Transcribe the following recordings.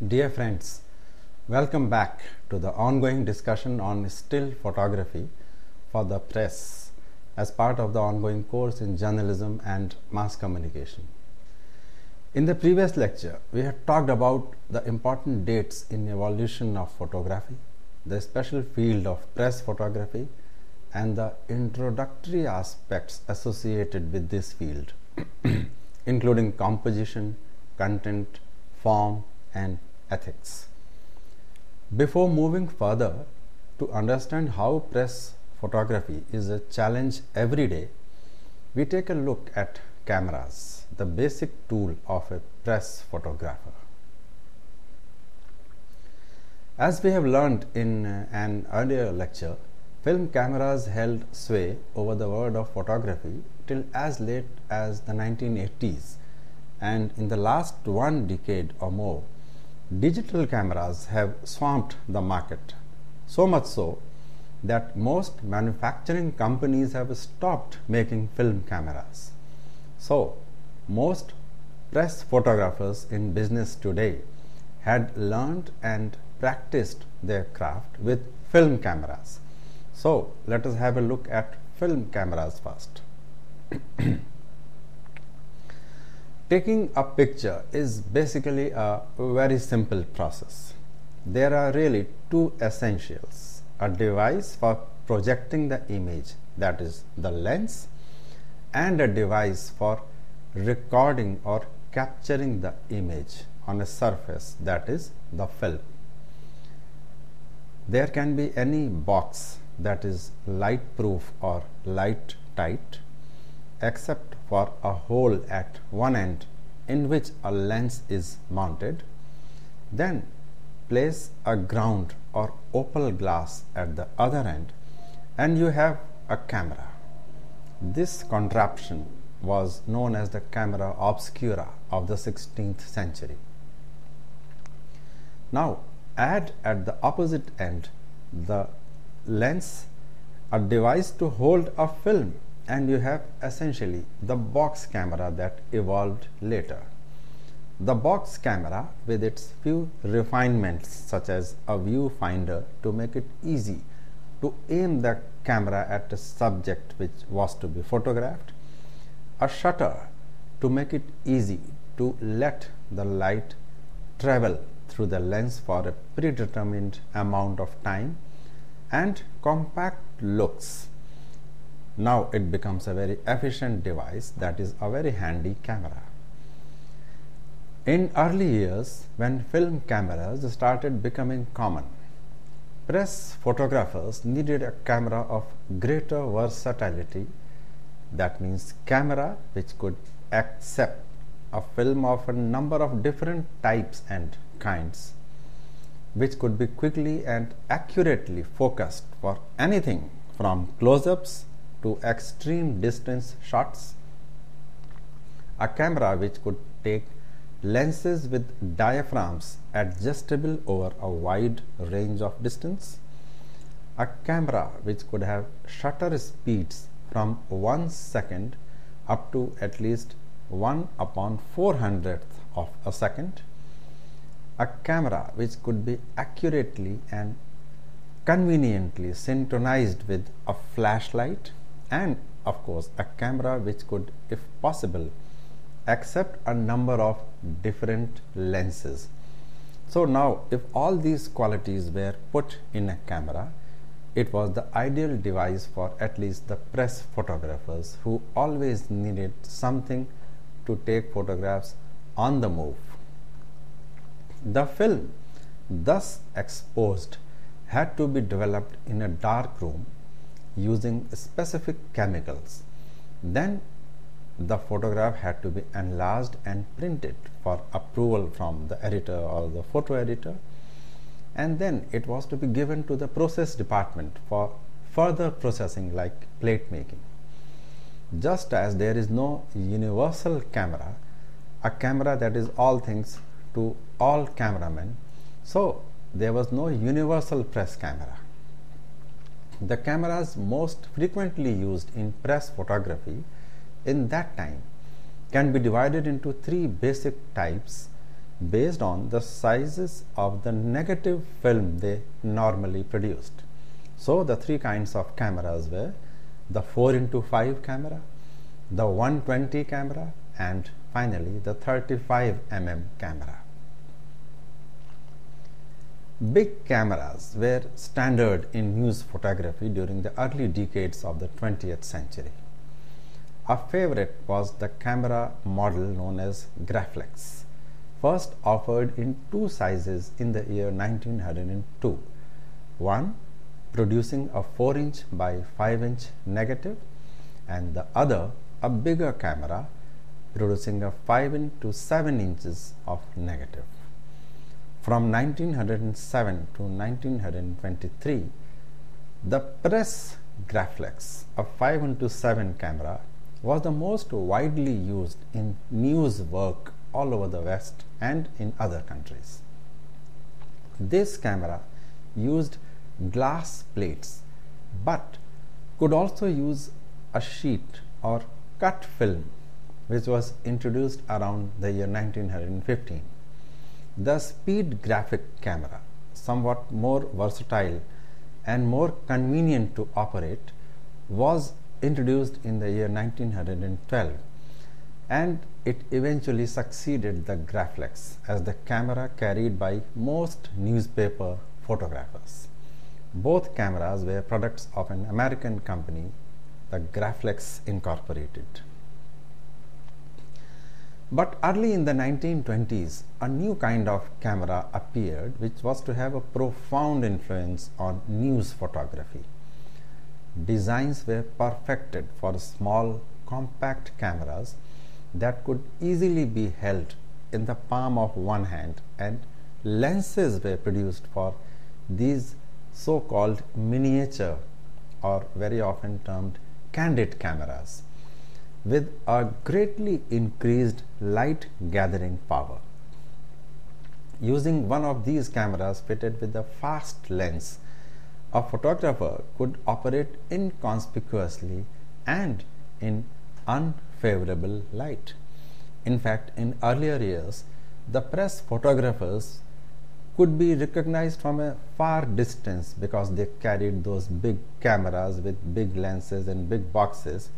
Dear friends, welcome back to the ongoing discussion on still photography for the press as part of the ongoing course in journalism and mass communication. In the previous lecture, we had talked about the important dates in evolution of photography, the special field of press photography, and the introductory aspects associated with this field, including composition, content, form, and ethics. Before moving further, to understand how press photography is a challenge every day, we take a look at cameras, the basic tool of a press photographer. As we have learned in an earlier lecture, film cameras held sway over the world of photography till as late as the 1980s, and in the last one decade or more, digital cameras have swamped the market. So much so that most manufacturing companies have stopped making film cameras. So, most press photographers in business today had learned and practiced their craft with film cameras. So, let us have a look at film cameras first. Taking a picture is basically a very simple process. There are really two essentials a device for projecting the image, that is, the lens, and a device for recording or capturing the image on a surface, that is, the film. There can be any box that is light proof or light tight except for a hole at one end in which a lens is mounted. Then place a ground or opal glass at the other end and you have a camera. This contraption was known as the camera obscura of the 16th century. Now add at the opposite end the lens, a device to hold a film and you have essentially the box camera that evolved later. The box camera with its few refinements such as a viewfinder to make it easy to aim the camera at a subject which was to be photographed, a shutter to make it easy to let the light travel through the lens for a predetermined amount of time and compact looks now it becomes a very efficient device that is a very handy camera. In early years, when film cameras started becoming common, press photographers needed a camera of greater versatility. That means camera which could accept a film of a number of different types and kinds, which could be quickly and accurately focused for anything from close-ups to extreme distance shots, a camera which could take lenses with diaphragms adjustable over a wide range of distance, a camera which could have shutter speeds from 1 second up to at least 1 upon 400th of a second, a camera which could be accurately and conveniently synchronized with a flashlight and of course a camera which could if possible accept a number of different lenses. So now if all these qualities were put in a camera it was the ideal device for at least the press photographers who always needed something to take photographs on the move. The film thus exposed had to be developed in a dark room using specific chemicals. Then the photograph had to be enlarged and printed for approval from the editor or the photo editor and then it was to be given to the process department for further processing like plate making. Just as there is no universal camera, a camera that is all things to all cameramen, so there was no universal press camera. The cameras most frequently used in press photography in that time can be divided into three basic types based on the sizes of the negative film they normally produced. So the three kinds of cameras were the 4 into 5 camera, the 120 camera and finally the 35 mm camera. Big cameras were standard in news photography during the early decades of the 20th century. A favorite was the camera model known as Graflex, first offered in two sizes in the year 1902. One producing a 4 inch by 5 inch negative and the other a bigger camera producing a 5 inch to 7 inches of negative. From 1907 to 1923, the press Graflex, a 5 into 7 camera, was the most widely used in news work all over the West and in other countries. This camera used glass plates but could also use a sheet or cut film which was introduced around the year 1915. The speed graphic camera, somewhat more versatile and more convenient to operate, was introduced in the year 1912 and it eventually succeeded the Graflex as the camera carried by most newspaper photographers. Both cameras were products of an American company, the Graflex Incorporated. But early in the 1920s, a new kind of camera appeared which was to have a profound influence on news photography. Designs were perfected for small, compact cameras that could easily be held in the palm of one hand, and lenses were produced for these so called miniature or very often termed candid cameras with a greatly increased light gathering power. Using one of these cameras fitted with a fast lens, a photographer could operate inconspicuously and in unfavorable light. In fact, in earlier years, the press photographers could be recognized from a far distance because they carried those big cameras with big lenses and big boxes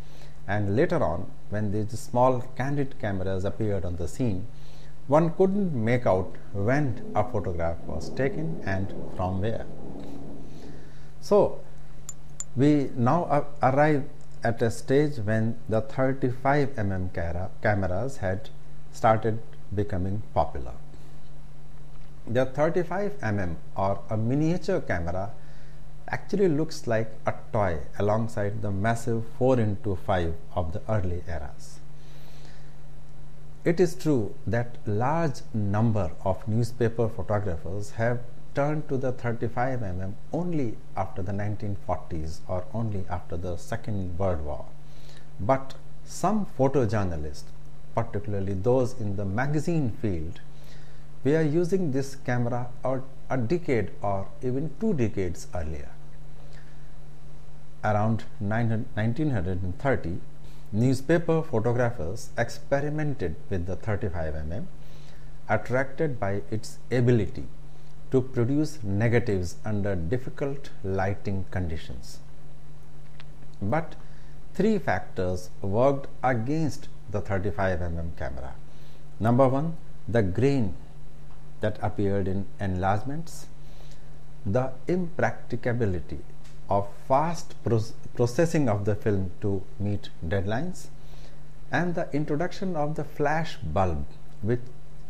and later on when these small candid cameras appeared on the scene one couldn't make out when a photograph was taken and from where. So we now arrive at a stage when the 35 mm camera, cameras had started becoming popular. The 35 mm or a miniature camera actually looks like a toy alongside the massive 4 into 5 of the early eras. It is true that large number of newspaper photographers have turned to the 35 mm only after the 1940s or only after the Second World War. But some photojournalists, particularly those in the magazine field, we are using this camera a decade or even two decades earlier around 1930, newspaper photographers experimented with the 35 mm, attracted by its ability to produce negatives under difficult lighting conditions. But three factors worked against the 35 mm camera. Number one, the grain that appeared in enlargements, the impracticability of fast processing of the film to meet deadlines and the introduction of the flash bulb which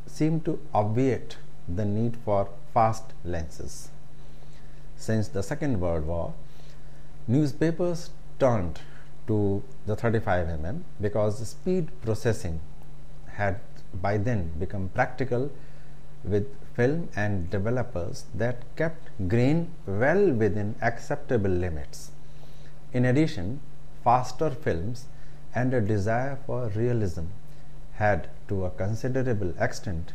seemed to obviate the need for fast lenses. Since the Second World War, newspapers turned to the 35 mm because speed processing had by then become practical with film and developers that kept grain well within acceptable limits. In addition, faster films and a desire for realism had to a considerable extent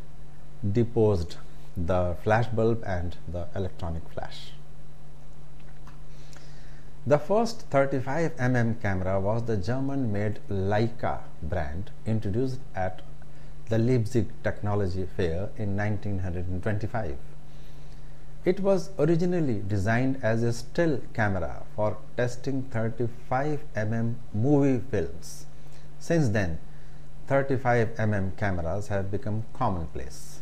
deposed the flashbulb and the electronic flash. The first 35 mm camera was the German made Leica brand introduced at the Leipzig Technology Fair in 1925. It was originally designed as a still camera for testing 35 mm movie films. Since then, 35 mm cameras have become commonplace.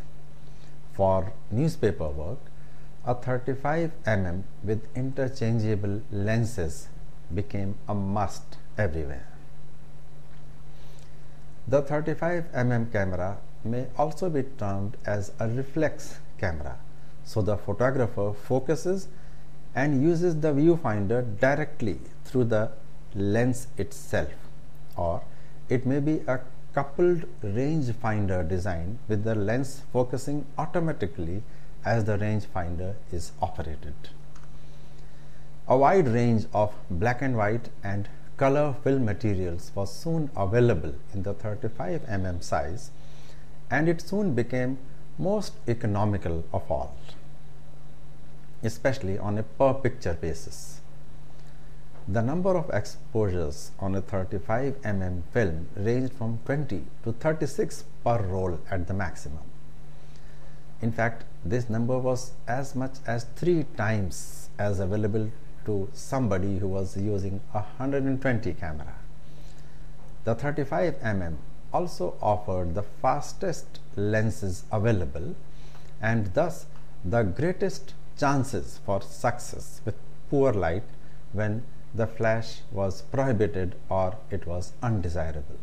For newspaper work, a 35 mm with interchangeable lenses became a must everywhere. The 35 mm camera may also be termed as a reflex camera. So the photographer focuses and uses the viewfinder directly through the lens itself or it may be a coupled rangefinder design with the lens focusing automatically as the rangefinder is operated. A wide range of black and white and color film materials was soon available in the 35 mm size and it soon became most economical of all, especially on a per picture basis. The number of exposures on a 35 mm film ranged from 20 to 36 per roll at the maximum. In fact, this number was as much as three times as available to somebody who was using a 120 camera. The 35 mm also offered the fastest lenses available and thus the greatest chances for success with poor light when the flash was prohibited or it was undesirable.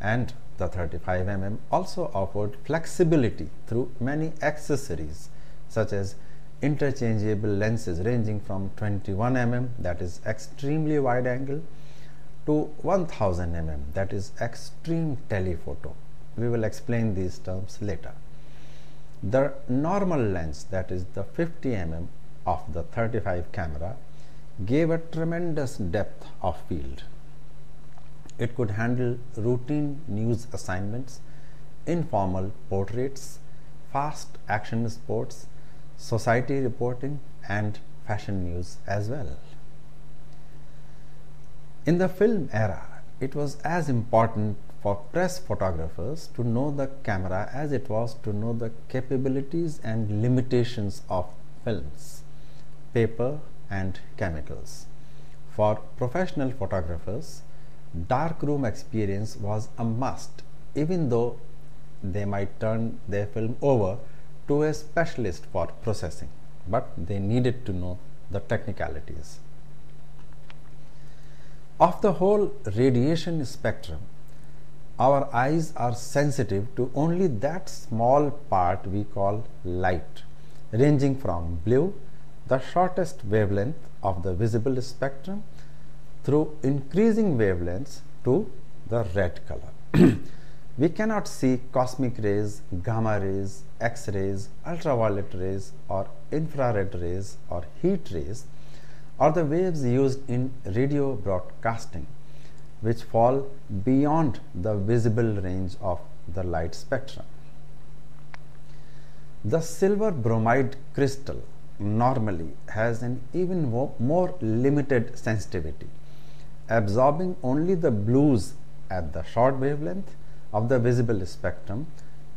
And the 35 mm also offered flexibility through many accessories such as interchangeable lenses ranging from 21 mm that is extremely wide angle to 1000 mm that is extreme telephoto. We will explain these terms later. The normal lens that is the 50 mm of the 35 camera gave a tremendous depth of field. It could handle routine news assignments, informal portraits, fast action sports, society reporting and fashion news as well. In the film era, it was as important for press photographers to know the camera as it was to know the capabilities and limitations of films, paper, and chemicals. For professional photographers, darkroom experience was a must, even though they might turn their film over to a specialist for processing, but they needed to know the technicalities. Of the whole radiation spectrum, our eyes are sensitive to only that small part we call light, ranging from blue, the shortest wavelength of the visible spectrum, through increasing wavelengths to the red color. we cannot see cosmic rays, gamma rays, X rays, ultraviolet rays, or infrared rays, or heat rays, or the waves used in radio broadcasting, which fall beyond the visible range of the light spectrum. The silver bromide crystal normally has an even more limited sensitivity, absorbing only the blues at the short wavelength of the visible spectrum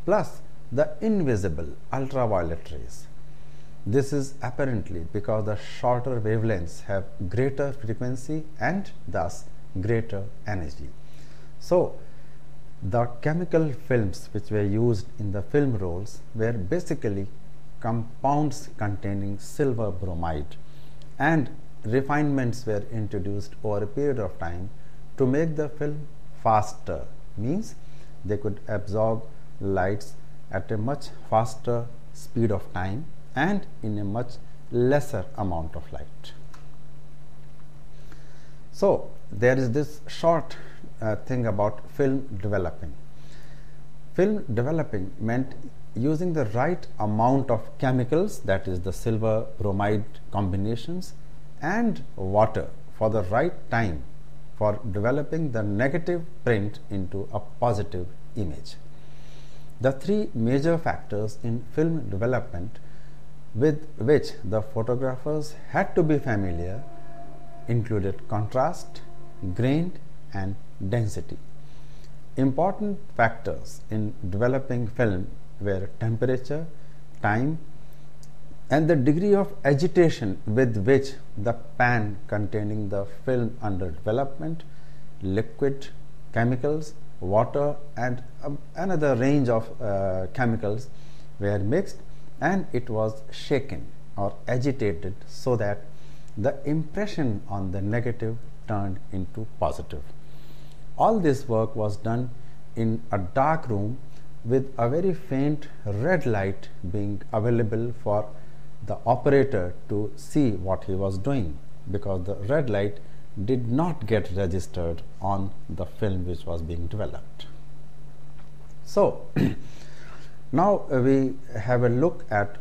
plus the invisible ultraviolet rays. This is apparently because the shorter wavelengths have greater frequency and thus greater energy. So, the chemical films which were used in the film rolls were basically compounds containing silver bromide and refinements were introduced over a period of time to make the film faster means they could absorb lights at a much faster speed of time and in a much lesser amount of light. So, there is this short uh, thing about film developing. Film developing meant using the right amount of chemicals that is the silver bromide combinations and water for the right time for developing the negative print into a positive image. The three major factors in film development with which the photographers had to be familiar included contrast, grain, and density. important factors in developing film were temperature, time, and the degree of agitation with which the pan containing the film under development, liquid, chemicals, water, and um, another range of uh, chemicals were mixed and it was shaken or agitated so that the impression on the negative turned into positive. All this work was done in a dark room with a very faint red light being available for the operator to see what he was doing because the red light did not get registered on the film which was being developed. So, now we have a look at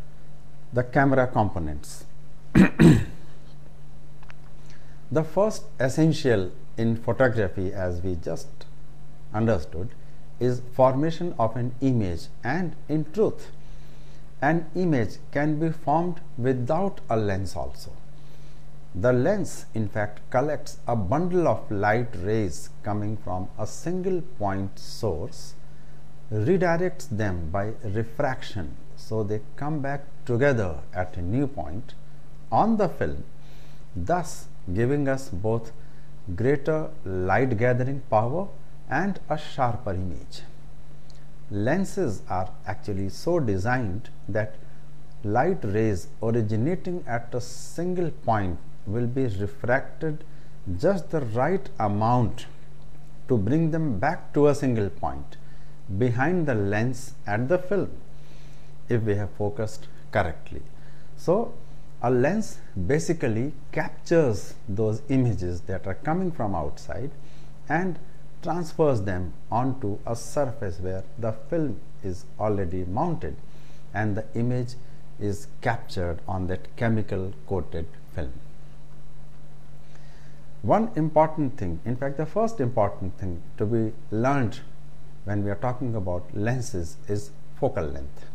the camera components. the first essential in photography as we just understood is formation of an image and in truth an image can be formed without a lens also. The lens in fact collects a bundle of light rays coming from a single point source, redirects them by refraction so they come back together at a new point on the film, thus giving us both greater light gathering power and a sharper image. Lenses are actually so designed that light rays originating at a single point will be refracted just the right amount to bring them back to a single point behind the lens at the film if we have focused correctly. So, a lens basically captures those images that are coming from outside and transfers them onto a surface where the film is already mounted and the image is captured on that chemical coated film. One important thing, in fact, the first important thing to be learned when we are talking about lenses is focal length.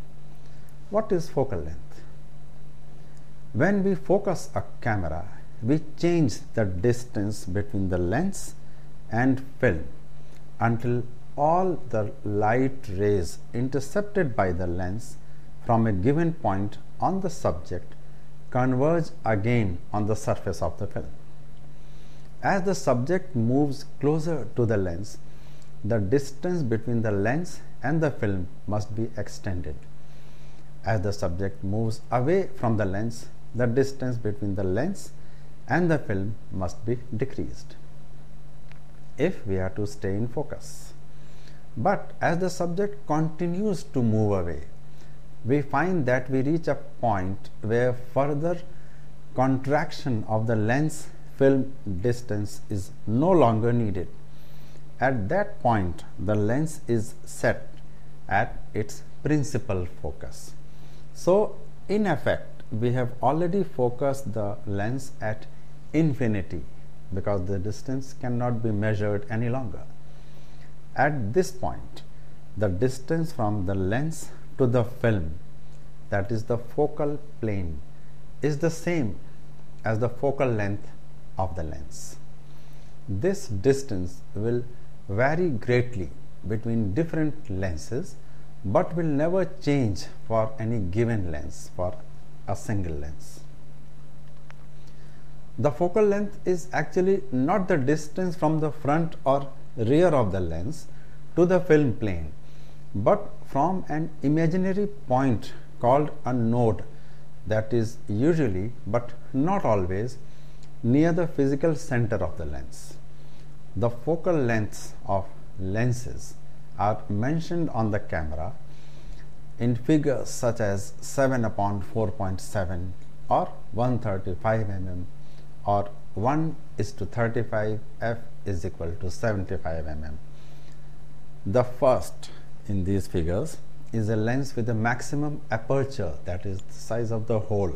What is focal length? When we focus a camera, we change the distance between the lens and film until all the light rays intercepted by the lens from a given point on the subject converge again on the surface of the film. As the subject moves closer to the lens, the distance between the lens and the film must be extended. As the subject moves away from the lens, the distance between the lens and the film must be decreased if we are to stay in focus. But as the subject continues to move away, we find that we reach a point where further contraction of the lens film distance is no longer needed. At that point, the lens is set at its principal focus. So, in effect, we have already focused the lens at infinity because the distance cannot be measured any longer. At this point, the distance from the lens to the film, that is the focal plane, is the same as the focal length of the lens. This distance will vary greatly between different lenses but will never change for any given lens for a single lens. The focal length is actually not the distance from the front or rear of the lens to the film plane, but from an imaginary point called a node that is usually but not always near the physical center of the lens. The focal lengths of lenses are mentioned on the camera in figures such as 7 upon 4.7 or 135 mm or 1 is to 35 f is equal to 75 mm. The first in these figures is a lens with a maximum aperture that is the size of the hole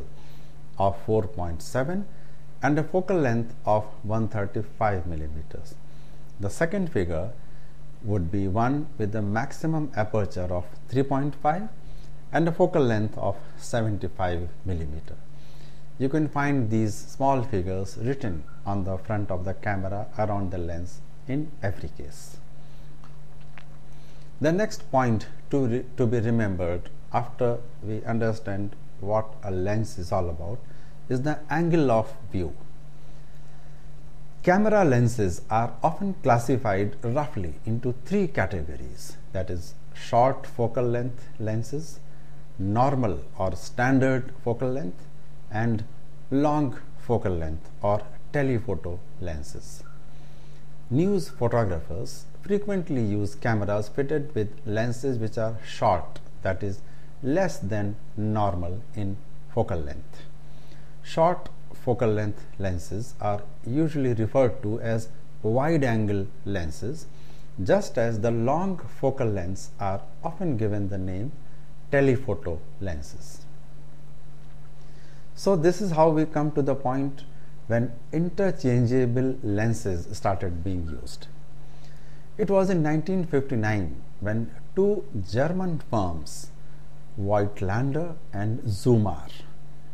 of 4.7 and a focal length of 135 millimeters. The second figure would be one with a maximum aperture of 3.5 and a focal length of 75 millimeter. You can find these small figures written on the front of the camera around the lens in every case. The next point to, to be remembered after we understand what a lens is all about is the angle of view. Camera lenses are often classified roughly into three categories that is short focal length lenses, normal or standard focal length and long focal length or telephoto lenses. News photographers frequently use cameras fitted with lenses which are short that is less than normal in focal length. Short focal length lenses are usually referred to as wide angle lenses just as the long focal lengths are often given the name telephoto lenses. So this is how we come to the point when interchangeable lenses started being used. It was in 1959 when two German firms, Voigtlander and Zoomar,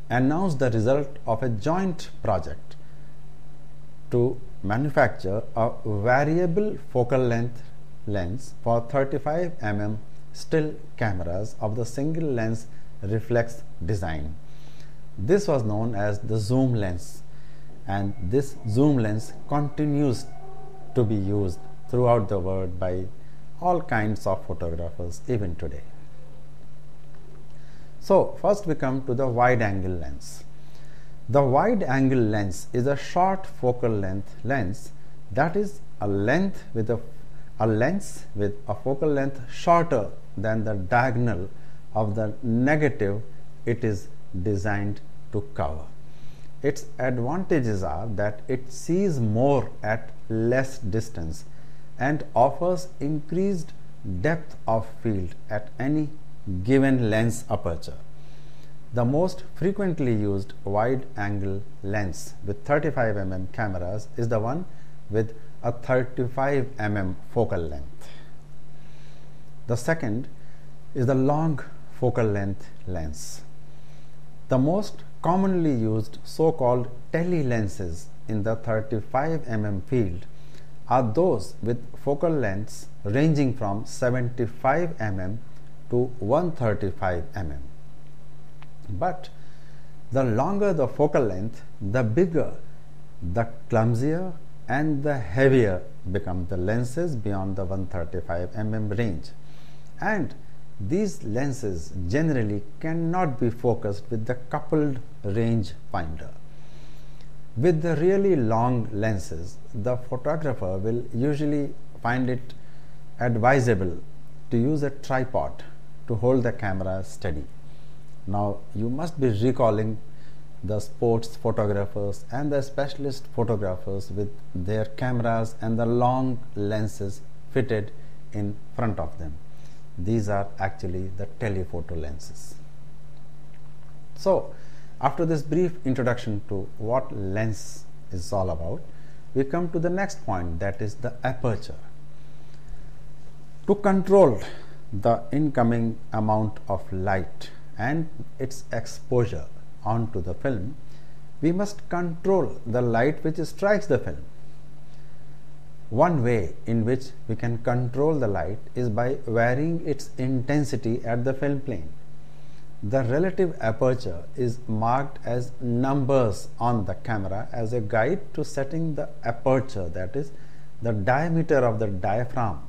announced the result of a joint project to manufacture a variable focal length lens for 35 mm still cameras of the single lens reflex design. This was known as the zoom lens and this zoom lens continues to be used throughout the world by all kinds of photographers even today. So first we come to the wide angle lens. The wide angle lens is a short focal length lens that is a length with a, a lens with a focal length shorter than the diagonal of the negative it is designed to cover. Its advantages are that it sees more at less distance and offers increased depth of field at any given lens aperture. The most frequently used wide angle lens with 35 mm cameras is the one with a 35 mm focal length. The second is the long focal length lens. The most commonly used so called tele lenses in the 35 mm field are those with focal lengths ranging from 75 mm to 135 mm. But the longer the focal length, the bigger, the clumsier, and the heavier become the lenses beyond the 135 mm range. And these lenses generally cannot be focused with the coupled range finder. With the really long lenses, the photographer will usually find it advisable to use a tripod to hold the camera steady. Now you must be recalling the sports photographers and the specialist photographers with their cameras and the long lenses fitted in front of them. These are actually the telephoto lenses. So, after this brief introduction to what lens is all about, we come to the next point that is the aperture. To control the incoming amount of light and its exposure onto the film, we must control the light which strikes the film. One way in which we can control the light is by varying its intensity at the film plane. The relative aperture is marked as numbers on the camera as a guide to setting the aperture that is the diameter of the diaphragm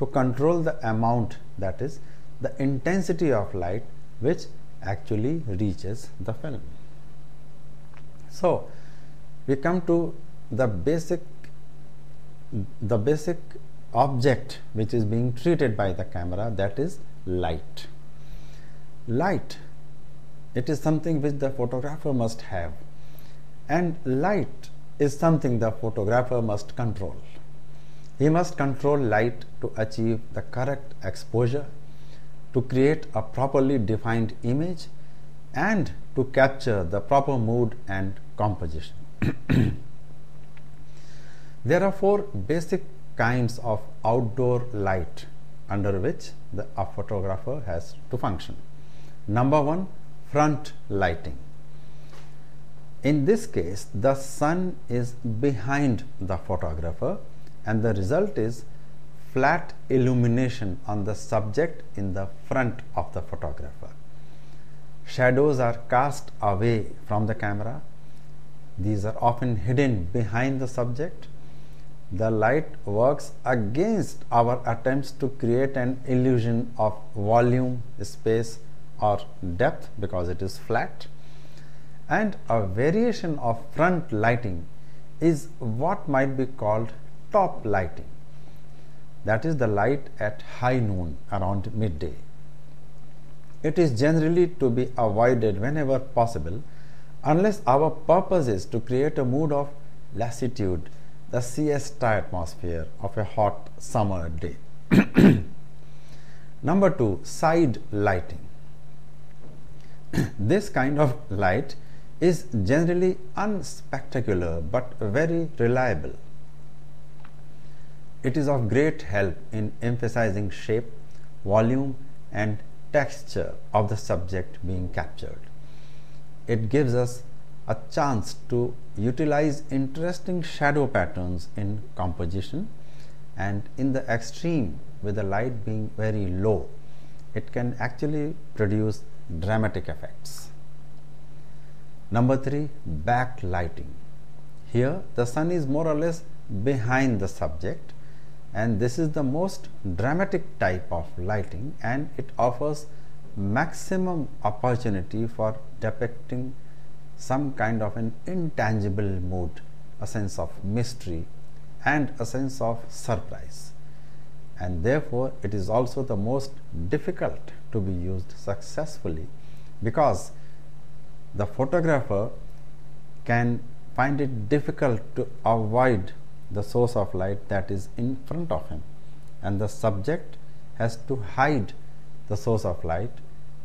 to control the amount that is the intensity of light which actually reaches the film. So, we come to the basic the basic object which is being treated by the camera that is light. Light it is something which the photographer must have and light is something the photographer must control. He must control light to achieve the correct exposure to create a properly defined image and to capture the proper mood and composition. there are four basic kinds of outdoor light under which the, photographer has to function. Number one, front lighting. In this case, the sun is behind the photographer and the result is flat illumination on the subject in the front of the photographer. Shadows are cast away from the camera. These are often hidden behind the subject. The light works against our attempts to create an illusion of volume, space, or depth because it is flat. And a variation of front lighting is what might be called top lighting that is the light at high noon around midday. It is generally to be avoided whenever possible unless our purpose is to create a mood of lassitude, the siesta atmosphere of a hot summer day. Number two, side lighting. this kind of light is generally unspectacular but very reliable. It is of great help in emphasizing shape, volume, and texture of the subject being captured. It gives us a chance to utilize interesting shadow patterns in composition and in the extreme with the light being very low it can actually produce dramatic effects. Number 3 backlighting. Here the sun is more or less behind the subject and this is the most dramatic type of lighting and it offers maximum opportunity for depicting some kind of an intangible mood a sense of mystery and a sense of surprise. And therefore it is also the most difficult to be used successfully because the photographer can find it difficult to avoid the source of light that is in front of him. And the subject has to hide the source of light.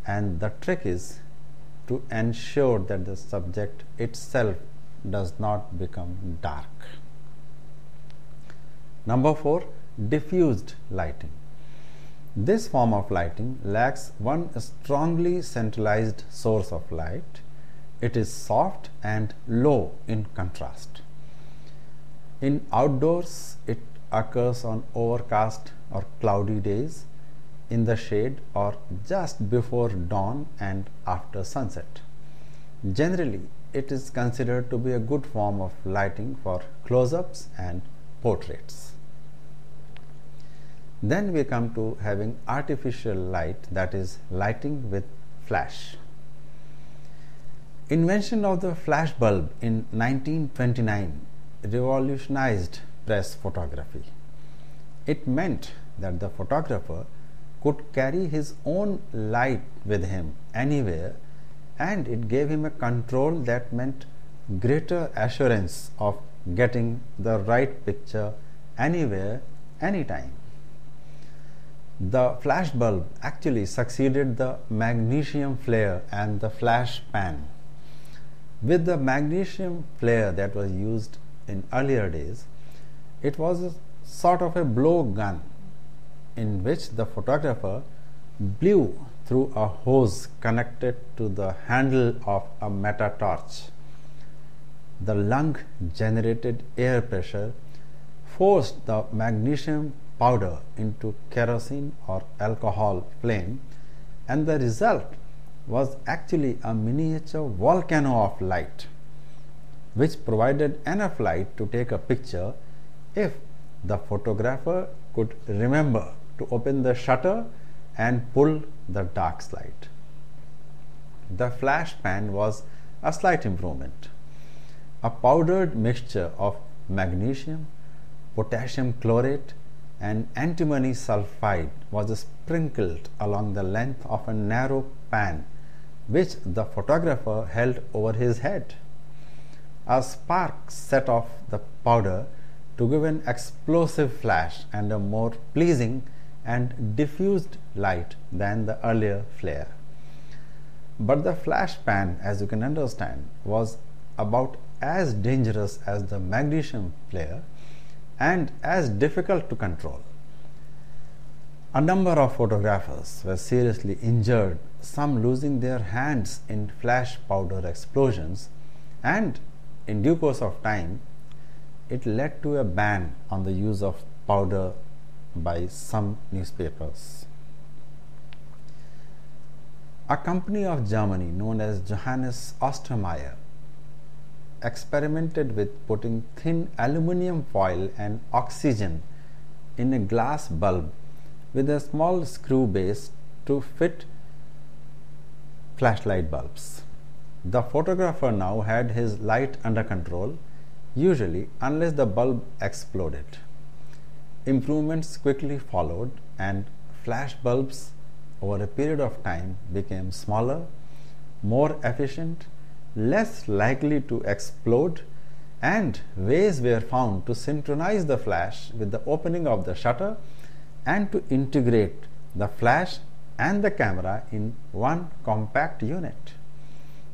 And the trick is to ensure that the subject itself does not become dark. Number 4 diffused lighting. This form of lighting lacks one strongly centralized source of light. It is soft and low in contrast. In outdoors, it occurs on overcast or cloudy days, in the shade, or just before dawn and after sunset. Generally, it is considered to be a good form of lighting for close ups and portraits. Then we come to having artificial light that is lighting with flash. Invention of the flash bulb in 1929 revolutionized press photography. It meant that the photographer could carry his own light with him anywhere and it gave him a control that meant greater assurance of getting the right picture anywhere, anytime. The flash bulb actually succeeded the magnesium flare and the flash pan. With the magnesium flare that was used in earlier days, it was a sort of a blow gun in which the photographer blew through a hose connected to the handle of a meta torch. The lung generated air pressure forced the magnesium powder into kerosene or alcohol flame, and the result was actually a miniature volcano of light which provided enough light to take a picture if the photographer could remember to open the shutter and pull the dark slide. The flash pan was a slight improvement. A powdered mixture of magnesium, potassium chlorate, and antimony sulfide was sprinkled along the length of a narrow pan which the photographer held over his head a spark set off the powder to give an explosive flash and a more pleasing and diffused light than the earlier flare. But the flash pan, as you can understand, was about as dangerous as the magnesium flare and as difficult to control. A number of photographers were seriously injured, some losing their hands in flash powder explosions, and in due course of time, it led to a ban on the use of powder by some newspapers. A company of Germany known as Johannes Ostermeier experimented with putting thin aluminium foil and oxygen in a glass bulb with a small screw base to fit flashlight bulbs. The photographer now had his light under control, usually unless the bulb exploded. Improvements quickly followed, and flash bulbs over a period of time became smaller, more efficient, less likely to explode, and ways were found to synchronize the flash with the opening of the shutter and to integrate the flash and the camera in one compact unit.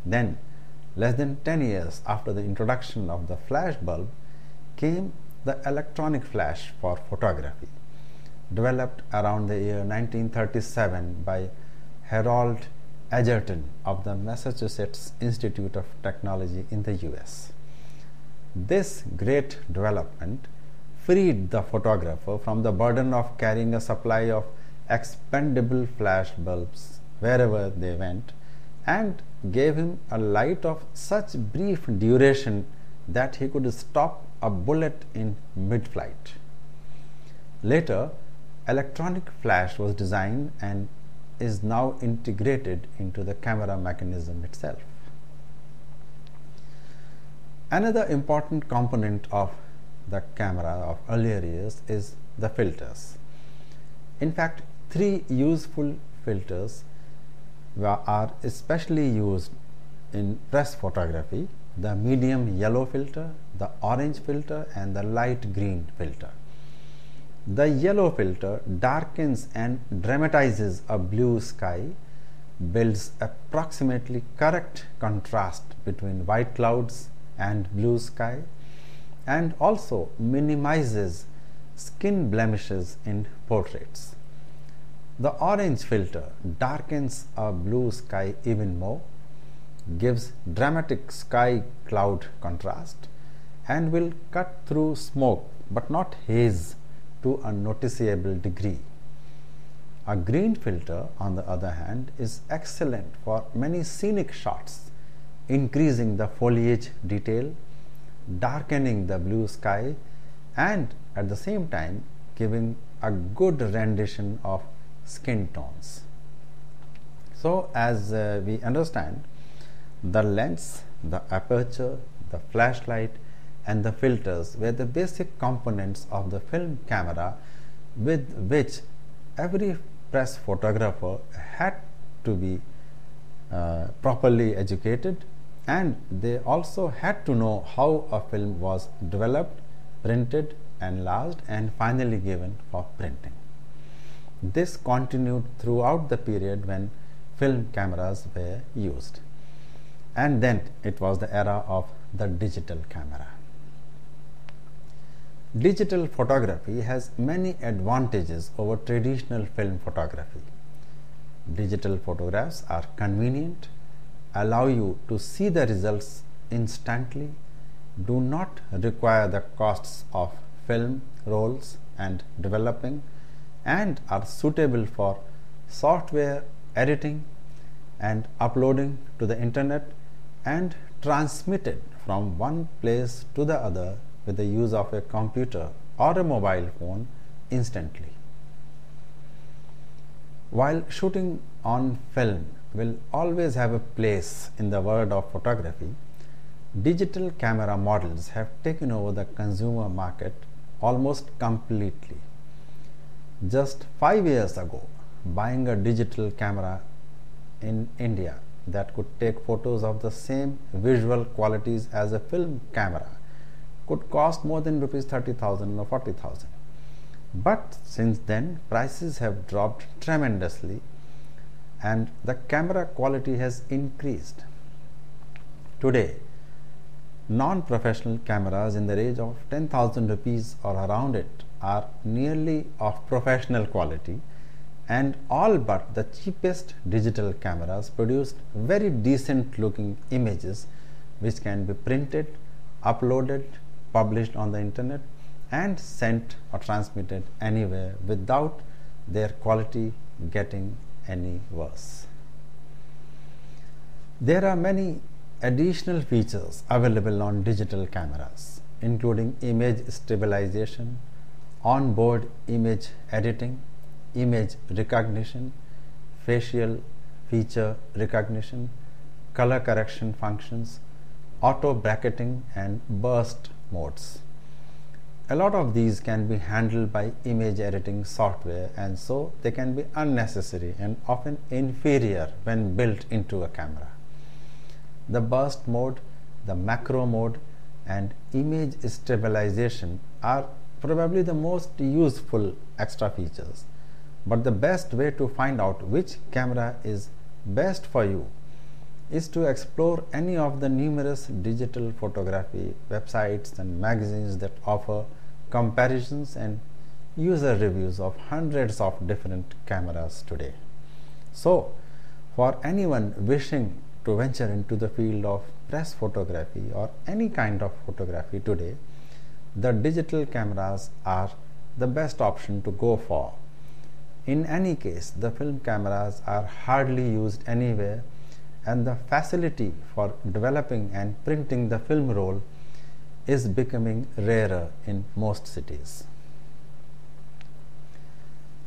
Then, less than 10 years after the introduction of the flash bulb, came the electronic flash for photography, developed around the year 1937 by Harold Edgerton of the Massachusetts Institute of Technology in the US. This great development freed the photographer from the burden of carrying a supply of expendable flash bulbs wherever they went and gave him a light of such brief duration that he could stop a bullet in mid flight. Later, electronic flash was designed and is now integrated into the camera mechanism itself. Another important component of the camera of earlier years is the filters. In fact, three useful filters are especially used in press photography the medium yellow filter, the orange filter, and the light green filter. The yellow filter darkens and dramatizes a blue sky, builds approximately correct contrast between white clouds and blue sky, and also minimizes skin blemishes in portraits. The orange filter darkens a blue sky even more, gives dramatic sky cloud contrast, and will cut through smoke but not haze to a noticeable degree. A green filter, on the other hand, is excellent for many scenic shots, increasing the foliage detail, darkening the blue sky, and at the same time giving a good rendition of skin tones. So, as uh, we understand, the lens, the aperture, the flashlight, and the filters were the basic components of the film camera with which every press photographer had to be uh, properly educated and they also had to know how a film was developed, printed, enlarged, and finally given for printing. This continued throughout the period when film cameras were used. And then it was the era of the digital camera. Digital photography has many advantages over traditional film photography. Digital photographs are convenient, allow you to see the results instantly, do not require the costs of film rolls and developing and are suitable for software editing and uploading to the internet and transmitted from one place to the other with the use of a computer or a mobile phone instantly. While shooting on film will always have a place in the world of photography, digital camera models have taken over the consumer market almost completely. Just five years ago, buying a digital camera in India that could take photos of the same visual qualities as a film camera could cost more than rupees 30,000 or 40,000. But since then, prices have dropped tremendously and the camera quality has increased. Today, non professional cameras in the range of 10,000 rupees or around it are nearly of professional quality and all but the cheapest digital cameras produced very decent looking images which can be printed, uploaded, published on the internet and sent or transmitted anywhere without their quality getting any worse. There are many additional features available on digital cameras, including image stabilization, onboard image editing, image recognition, facial feature recognition, color correction functions, auto bracketing, and burst modes. A lot of these can be handled by image editing software and so they can be unnecessary and often inferior when built into a camera. The burst mode, the macro mode, and image stabilization are probably the most useful extra features. But the best way to find out which camera is best for you is to explore any of the numerous digital photography websites and magazines that offer comparisons and user reviews of hundreds of different cameras today. So, for anyone wishing to venture into the field of press photography or any kind of photography today, the digital cameras are the best option to go for. In any case, the film cameras are hardly used anywhere and the facility for developing and printing the film roll is becoming rarer in most cities.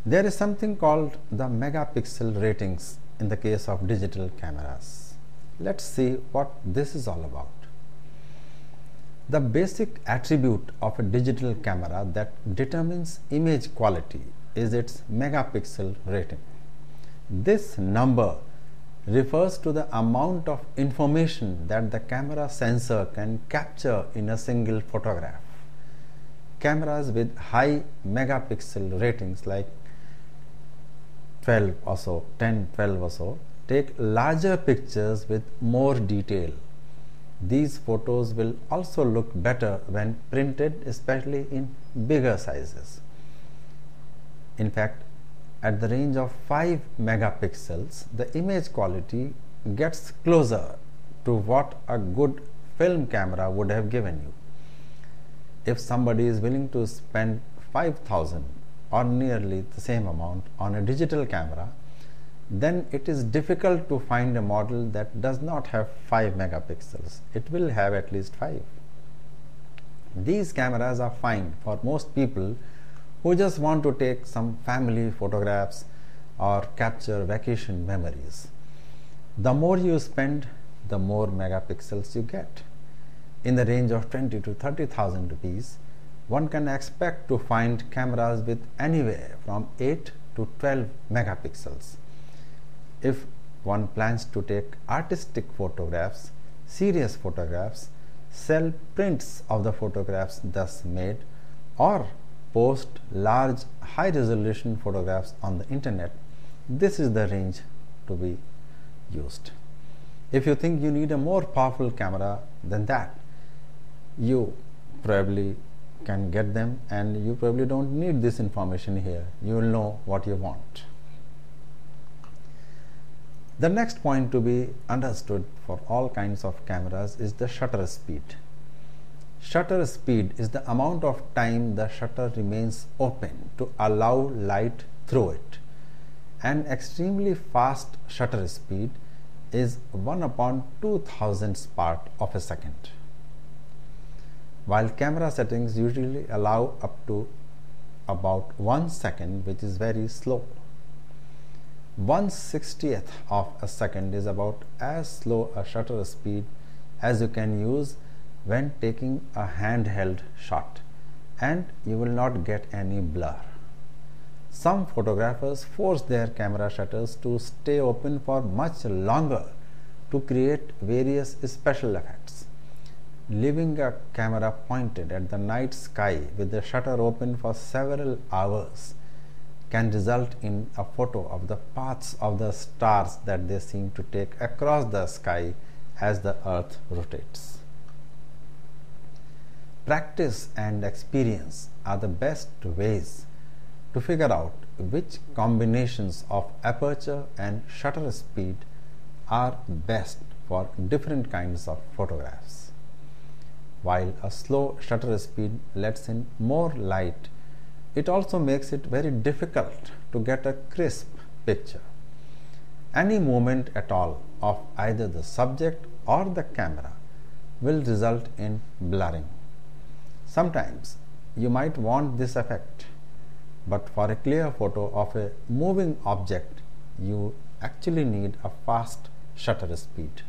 There is something called the megapixel ratings in the case of digital cameras. Let's see what this is all about. The basic attribute of a digital camera that determines image quality is its megapixel rating. This number refers to the amount of information that the camera sensor can capture in a single photograph. Cameras with high megapixel ratings like 12 or so, 10, 12 or so, take larger pictures with more detail. These photos will also look better when printed, especially in bigger sizes. In fact, at the range of 5 megapixels, the image quality gets closer to what a good film camera would have given you. If somebody is willing to spend 5000 or nearly the same amount on a digital camera, then it is difficult to find a model that does not have 5 megapixels. It will have at least 5. These cameras are fine for most people who just want to take some family photographs or capture vacation memories. The more you spend, the more megapixels you get. In the range of 20 to 30,000 rupees, one can expect to find cameras with anywhere from 8 to 12 megapixels. If one plans to take artistic photographs, serious photographs, sell prints of the photographs thus made, or post large high resolution photographs on the internet, this is the range to be used. If you think you need a more powerful camera than that, you probably can get them and you probably don't need this information here. You will know what you want. The next point to be understood for all kinds of cameras is the shutter speed. Shutter speed is the amount of time the shutter remains open to allow light through it. An extremely fast shutter speed is 1 upon 2000th part of a second. While camera settings usually allow up to about 1 second which is very slow. 1 60th of a second is about as slow a shutter speed as you can use when taking a handheld shot and you will not get any blur. Some photographers force their camera shutters to stay open for much longer to create various special effects. Leaving a camera pointed at the night sky with the shutter open for several hours can result in a photo of the paths of the stars that they seem to take across the sky as the earth rotates. Practice and experience are the best ways to figure out which combinations of aperture and shutter speed are best for different kinds of photographs. While a slow shutter speed lets in more light, it also makes it very difficult to get a crisp picture. Any movement at all of either the subject or the camera will result in blurring. Sometimes you might want this effect, but for a clear photo of a moving object, you actually need a fast shutter speed.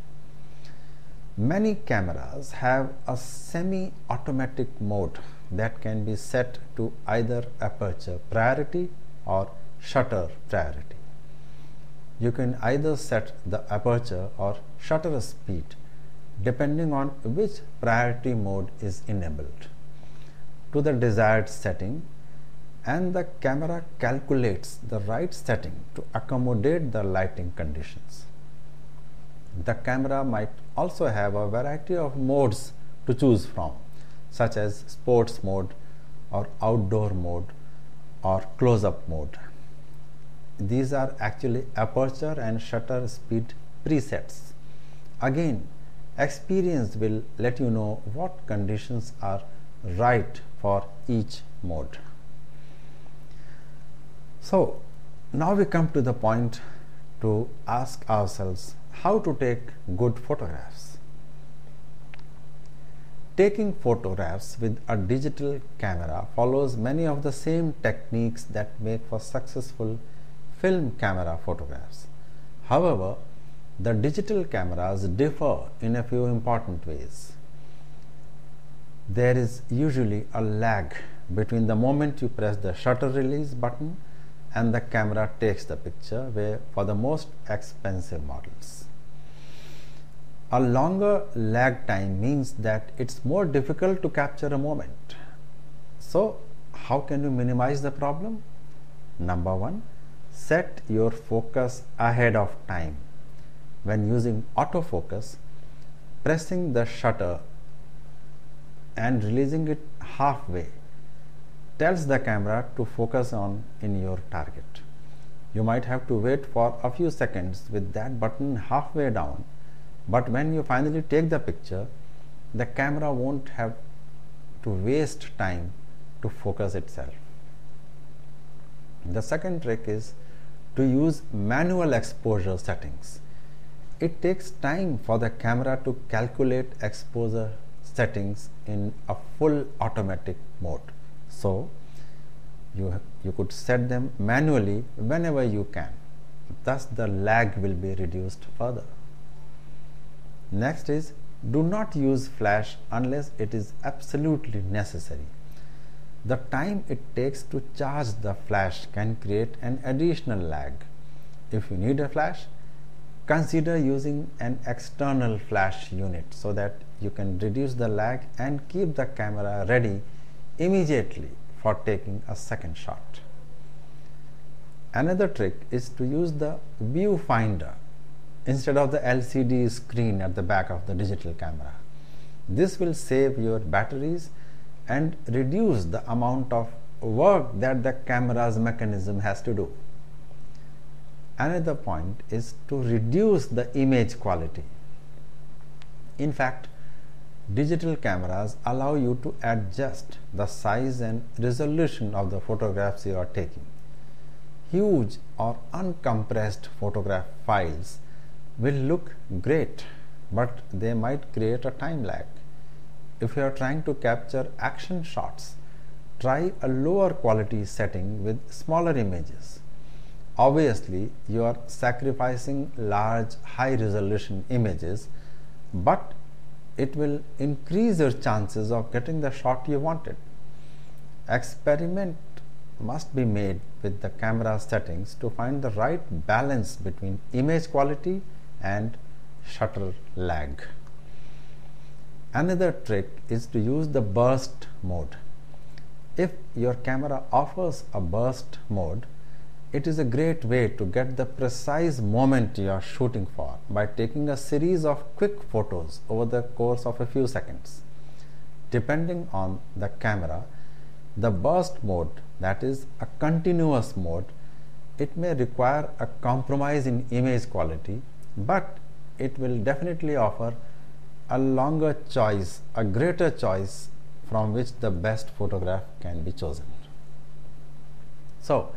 Many cameras have a semi automatic mode that can be set to either aperture priority or shutter priority. You can either set the aperture or shutter speed depending on which priority mode is enabled to the desired setting and the camera calculates the right setting to accommodate the lighting conditions. The camera might also have a variety of modes to choose from such as sports mode or outdoor mode or close-up mode. These are actually aperture and shutter speed presets. Again, experience will let you know what conditions are right for each mode. So, now we come to the point to ask ourselves how to take good photographs. Taking photographs with a digital camera follows many of the same techniques that make for successful film camera photographs. However, the digital cameras differ in a few important ways. There is usually a lag between the moment you press the shutter release button and the camera takes the picture where for the most expensive models. A longer lag time means that it's more difficult to capture a moment. So, how can you minimize the problem? Number one, set your focus ahead of time when using autofocus, pressing the shutter and releasing it halfway tells the camera to focus on in your target. You might have to wait for a few seconds with that button halfway down, but when you finally take the picture, the camera won't have to waste time to focus itself. The second trick is to use manual exposure settings it takes time for the camera to calculate exposure settings in a full automatic mode. So, you, you could set them manually whenever you can. Thus, the lag will be reduced further. Next is do not use flash unless it is absolutely necessary. The time it takes to charge the flash can create an additional lag. If you need a flash, consider using an external flash unit so that you can reduce the lag and keep the camera ready immediately for taking a second shot. Another trick is to use the viewfinder instead of the LCD screen at the back of the digital camera. This will save your batteries and reduce the amount of work that the camera's mechanism has to do. Another point is to reduce the image quality. In fact, digital cameras allow you to adjust the size and resolution of the photographs you are taking. Huge or uncompressed photograph files will look great, but they might create a time lag. If you are trying to capture action shots, try a lower quality setting with smaller images obviously you are sacrificing large high resolution images but it will increase your chances of getting the shot you wanted. Experiment must be made with the camera settings to find the right balance between image quality and shutter lag. Another trick is to use the burst mode. If your camera offers a burst mode it is a great way to get the precise moment you are shooting for by taking a series of quick photos over the course of a few seconds. Depending on the camera, the burst mode, that is a continuous mode, it may require a compromise in image quality, but it will definitely offer a longer choice, a greater choice from which the best photograph can be chosen. So,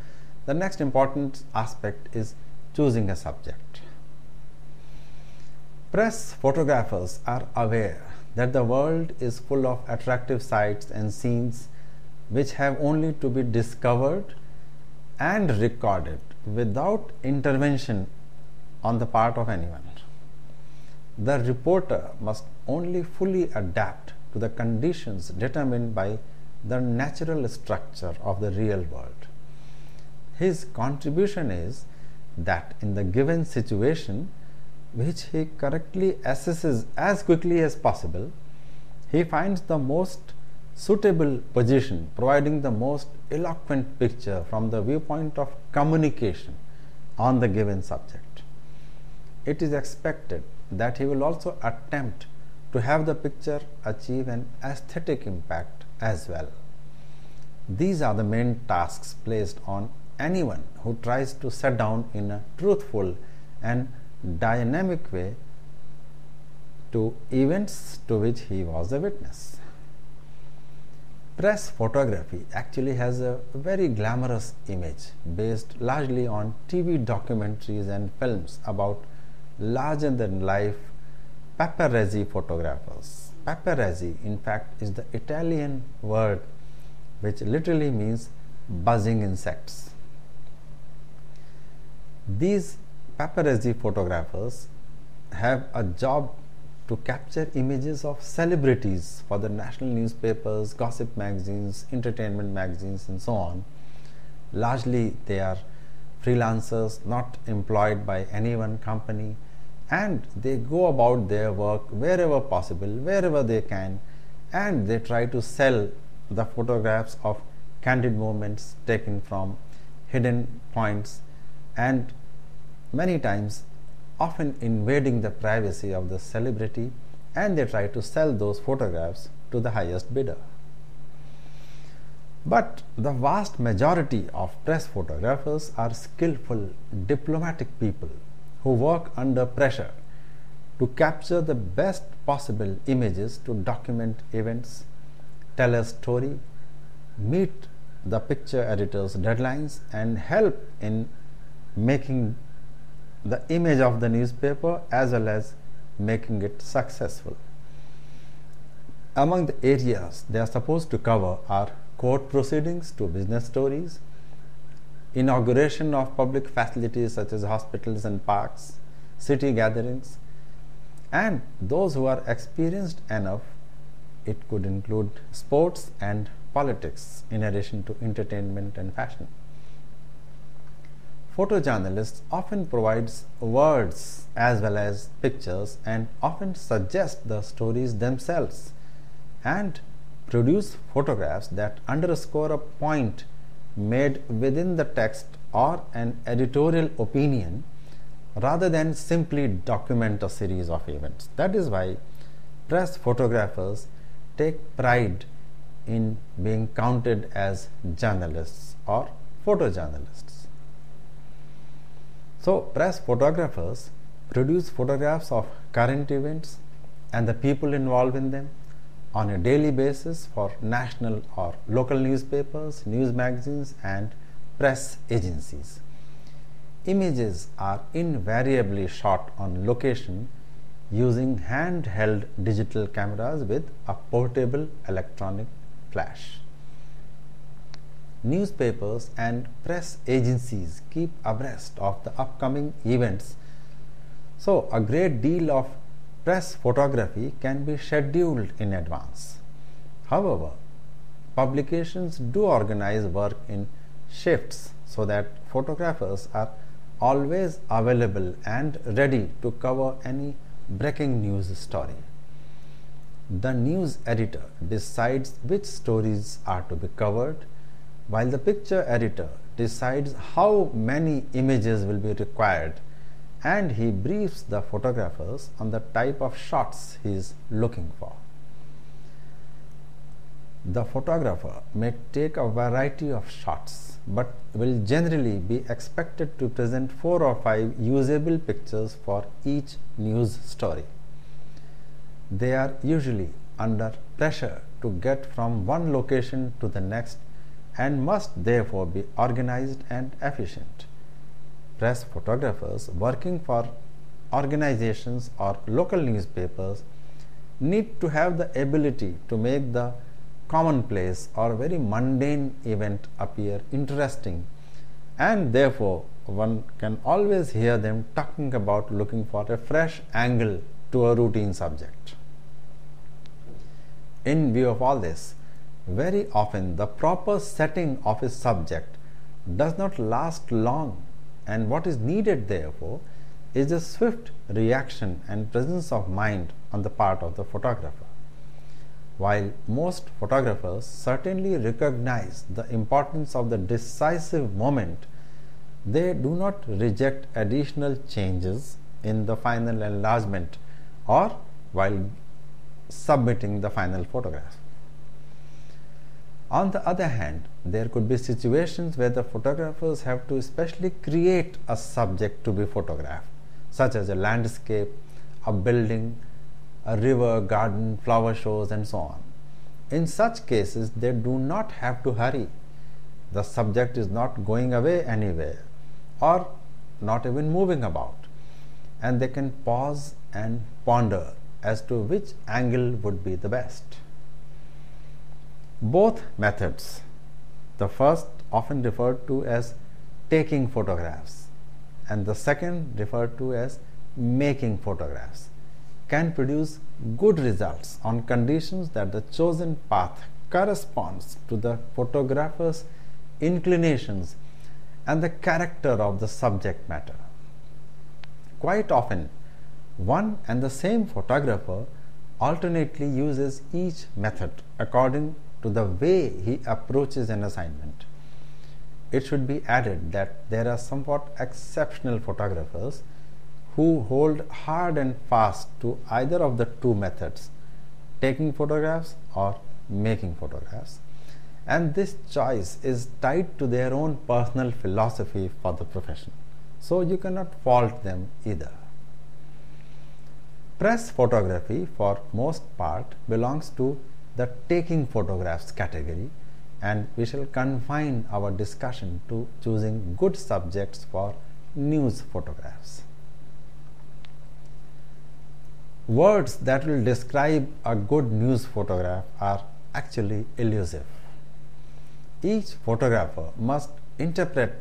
the next important aspect is choosing a subject. Press photographers are aware that the world is full of attractive sights and scenes which have only to be discovered and recorded without intervention on the part of anyone. The reporter must only fully adapt to the conditions determined by the natural structure of the real world. His contribution is that in the given situation, which he correctly assesses as quickly as possible, he finds the most suitable position, providing the most eloquent picture from the viewpoint of communication on the given subject. It is expected that he will also attempt to have the picture achieve an aesthetic impact as well. These are the main tasks placed on anyone who tries to set down in a truthful and dynamic way to events to which he was a witness. Press photography actually has a very glamorous image based largely on TV documentaries and films about larger than life paparazzi photographers. Paparazzi, in fact, is the Italian word which literally means buzzing insects. These paparazzi photographers have a job to capture images of celebrities for the national newspapers, gossip magazines, entertainment magazines, and so on. Largely, they are freelancers not employed by any one company and they go about their work wherever possible, wherever they can, and they try to sell the photographs of candid moments taken from hidden points and many times often invading the privacy of the celebrity and they try to sell those photographs to the highest bidder. But the vast majority of press photographers are skillful diplomatic people who work under pressure to capture the best possible images to document events, tell a story, meet the picture editor's deadlines, and help in making the image of the newspaper as well as making it successful. Among the areas they are supposed to cover are court proceedings to business stories, inauguration of public facilities such as hospitals and parks, city gatherings, and those who are experienced enough, it could include sports and politics in addition to entertainment and fashion photojournalists often provides words as well as pictures and often suggest the stories themselves and produce photographs that underscore a point made within the text or an editorial opinion rather than simply document a series of events. That is why press photographers take pride in being counted as journalists or photojournalists. So, press photographers produce photographs of current events and the people involved in them on a daily basis for national or local newspapers, news magazines, and press agencies. Images are invariably shot on location using handheld digital cameras with a portable electronic flash. Newspapers and press agencies keep abreast of the upcoming events. So, a great deal of press photography can be scheduled in advance. However, publications do organize work in shifts so that photographers are always available and ready to cover any breaking news story. The news editor decides which stories are to be covered while the picture editor decides how many images will be required and he briefs the photographers on the type of shots he is looking for. The photographer may take a variety of shots but will generally be expected to present four or five usable pictures for each news story. they are usually under pressure to get from one location to the next and must therefore be organized and efficient. Press photographers working for organizations or local newspapers need to have the ability to make the commonplace or very mundane event appear interesting and therefore one can always hear them talking about looking for a fresh angle to a routine subject. In view of all this, very often the proper setting of a subject does not last long and what is needed therefore is a swift reaction and presence of mind on the part of the photographer. While most photographers certainly recognize the importance of the decisive moment, they do not reject additional changes in the final enlargement or while submitting the final photograph. On the other hand, there could be situations where the photographers have to especially create a subject to be photographed, such as a landscape, a building, a river, garden, flower shows, and so on. In such cases, they do not have to hurry. The subject is not going away anywhere or not even moving about, and they can pause and ponder as to which angle would be the best. Both methods, the first often referred to as taking photographs and the second referred to as making photographs, can produce good results on conditions that the chosen path corresponds to the photographer's inclinations and the character of the subject matter. Quite often, one and the same photographer alternately uses each method according to the way he approaches an assignment. It should be added that there are somewhat exceptional photographers who hold hard and fast to either of the two methods, taking photographs or making photographs. And this choice is tied to their own personal philosophy for the profession. So you cannot fault them either. Press photography, for most part, belongs to the taking photographs category and we shall confine our discussion to choosing good subjects for news photographs. Words that will describe a good news photograph are actually elusive. Each photographer must interpret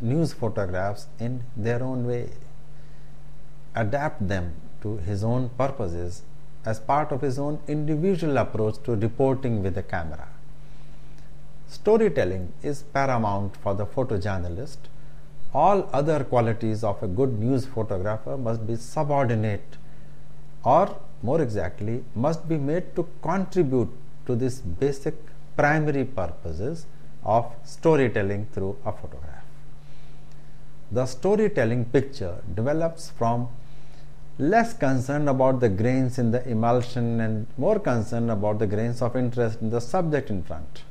news photographs in their own way, adapt them to his own purposes as part of his own individual approach to reporting with a camera. Storytelling is paramount for the photojournalist. All other qualities of a good news photographer must be subordinate or more exactly must be made to contribute to this basic primary purposes of storytelling through a photograph. The storytelling picture develops from less concerned about the grains in the emulsion and more concerned about the grains of interest in the subject in front.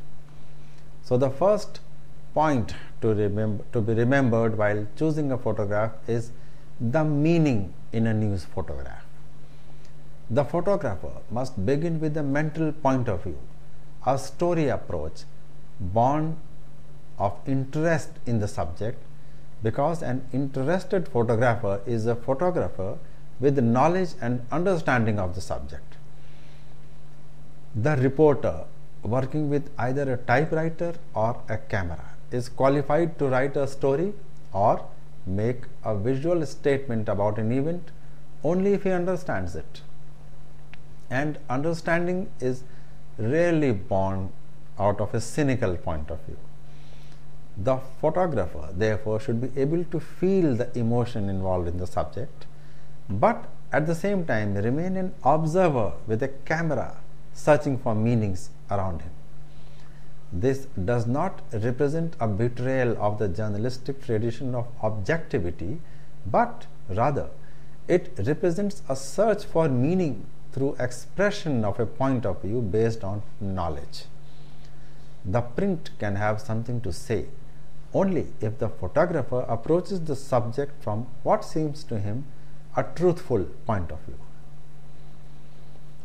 So the first point to remember to be remembered while choosing a photograph is the meaning in a news photograph. The photographer must begin with a mental point of view, a story approach born of interest in the subject because an interested photographer is a photographer with knowledge and understanding of the subject. The reporter working with either a typewriter or a camera is qualified to write a story or make a visual statement about an event only if he understands it. And understanding is rarely born out of a cynical point of view. The photographer, therefore, should be able to feel the emotion involved in the subject but at the same time remain an observer with a camera searching for meanings around him. This does not represent a betrayal of the journalistic tradition of objectivity, but rather it represents a search for meaning through expression of a point of view based on knowledge. The print can have something to say only if the photographer approaches the subject from what seems to him a truthful point of view.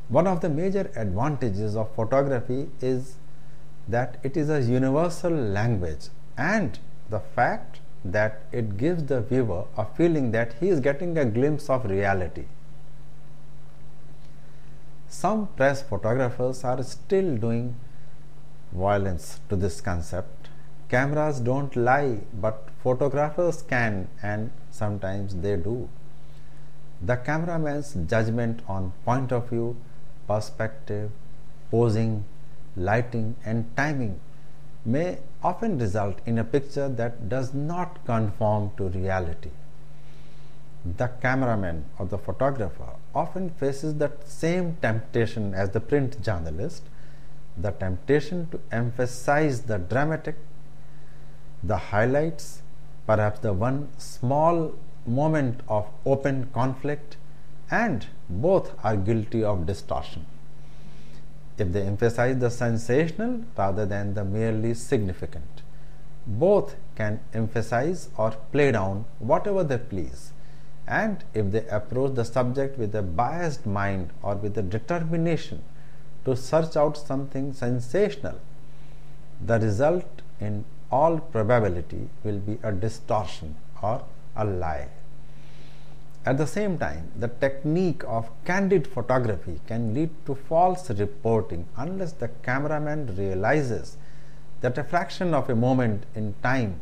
One of the major advantages of photography is that it is a universal language and the fact that it gives the viewer a feeling that he is getting a glimpse of reality. Some press photographers are still doing violence to this concept. Cameras don't lie, but photographers can, and sometimes they do. The cameraman's judgment on point of view, perspective, posing, lighting, and timing may often result in a picture that does not conform to reality. The cameraman or the photographer often faces the same temptation as the print journalist the temptation to emphasize the dramatic, the highlights, perhaps the one small moment of open conflict, and both are guilty of distortion if they emphasize the sensational rather than the merely significant. Both can emphasize or play down whatever they please. And if they approach the subject with a biased mind or with a determination to search out something sensational, the result in all probability will be a distortion or a lie. At the same time, the technique of candid photography can lead to false reporting unless the cameraman realizes that a fraction of a moment in time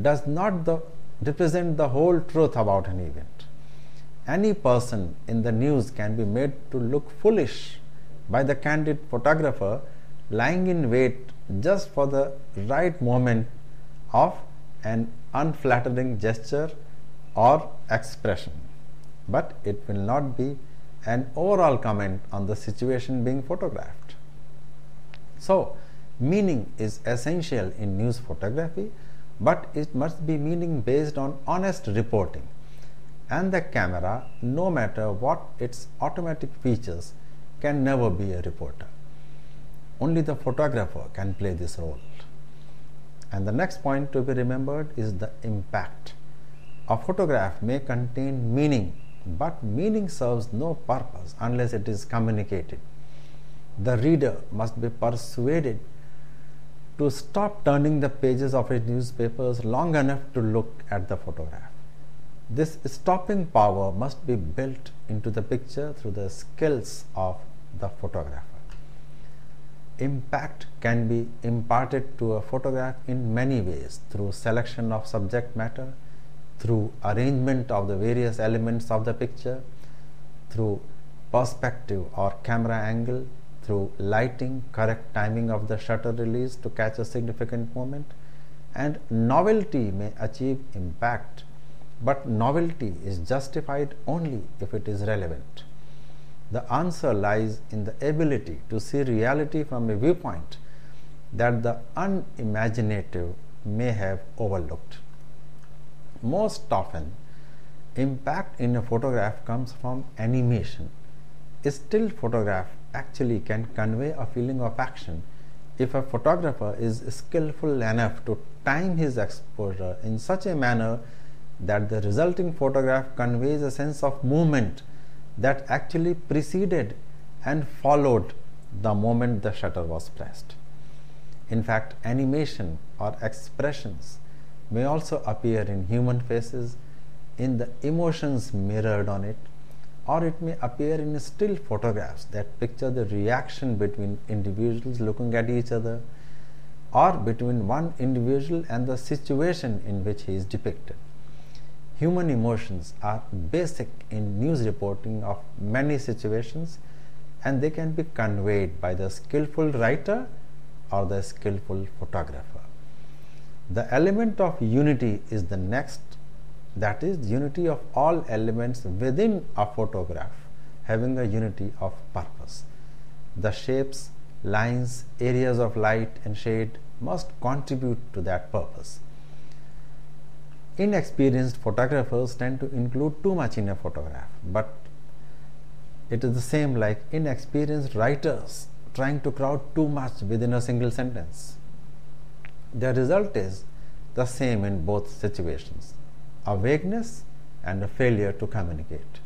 does not the, represent the whole truth about an event. Any person in the news can be made to look foolish by the candid photographer lying in wait just for the right moment of an unflattering gesture or expression but it will not be an overall comment on the situation being photographed. So, meaning is essential in news photography, but it must be meaning based on honest reporting. And the camera, no matter what its automatic features, can never be a reporter. Only the photographer can play this role. And the next point to be remembered is the impact. A photograph may contain meaning but meaning serves no purpose unless it is communicated. The reader must be persuaded to stop turning the pages of his newspapers long enough to look at the photograph. This stopping power must be built into the picture through the skills of the photographer. Impact can be imparted to a photograph in many ways through selection of subject matter, through arrangement of the various elements of the picture, through perspective or camera angle, through lighting, correct timing of the shutter release to catch a significant moment, and novelty may achieve impact, but novelty is justified only if it is relevant. The answer lies in the ability to see reality from a viewpoint that the unimaginative may have overlooked most often impact in a photograph comes from animation. A still photograph actually can convey a feeling of action if a photographer is skillful enough to time his exposure in such a manner that the resulting photograph conveys a sense of movement that actually preceded and followed the moment the shutter was pressed. In fact, animation or expressions may also appear in human faces in the emotions mirrored on it or it may appear in still photographs that picture the reaction between individuals looking at each other or between one individual and the situation in which he is depicted. Human emotions are basic in news reporting of many situations and they can be conveyed by the skillful writer or the skillful photographer. The element of unity is the next, that is, unity of all elements within a photograph having a unity of purpose. The shapes, lines, areas of light and shade must contribute to that purpose. Inexperienced photographers tend to include too much in a photograph, but it is the same like inexperienced writers trying to crowd too much within a single sentence. The result is the same in both situations a vagueness and a failure to communicate.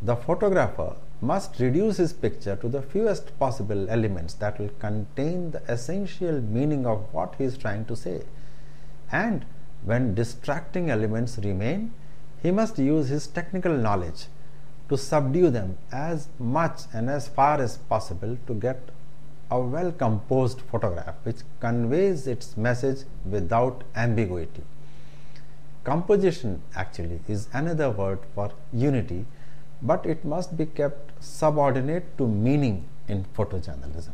The photographer must reduce his picture to the fewest possible elements that will contain the essential meaning of what he is trying to say. And when distracting elements remain, he must use his technical knowledge to subdue them as much and as far as possible to get a well composed photograph which conveys its message without ambiguity. Composition actually is another word for unity, but it must be kept subordinate to meaning in photojournalism.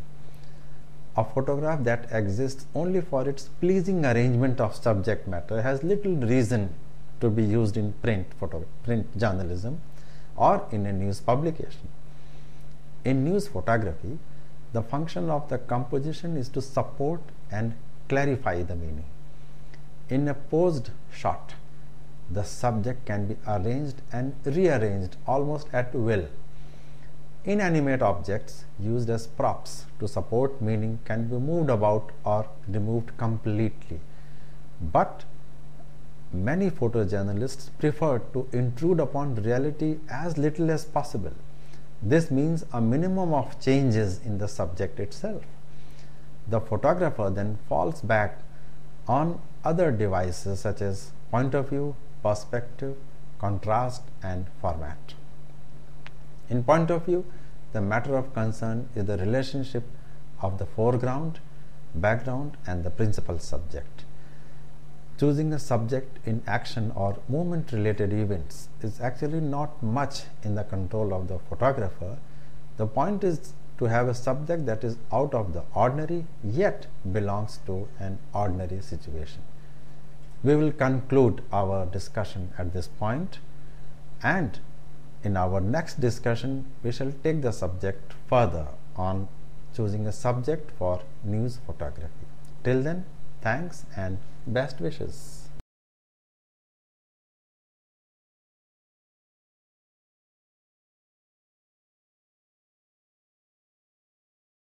A photograph that exists only for its pleasing arrangement of subject matter has little reason to be used in print photo, print journalism or in a news publication. In news photography, the function of the composition is to support and clarify the meaning. In a posed shot, the subject can be arranged and rearranged almost at will. Inanimate objects used as props to support meaning can be moved about or removed completely. But many photojournalists prefer to intrude upon reality as little as possible. This means a minimum of changes in the subject itself. The photographer then falls back on other devices such as point of view, perspective, contrast, and format. In point of view, the matter of concern is the relationship of the foreground, background, and the principal subject. Choosing a subject in action or movement related events is actually not much in the control of the photographer. The point is to have a subject that is out of the ordinary yet belongs to an ordinary situation. We will conclude our discussion at this point and in our next discussion we shall take the subject further on choosing a subject for news photography. Till then, thanks and Best wishes.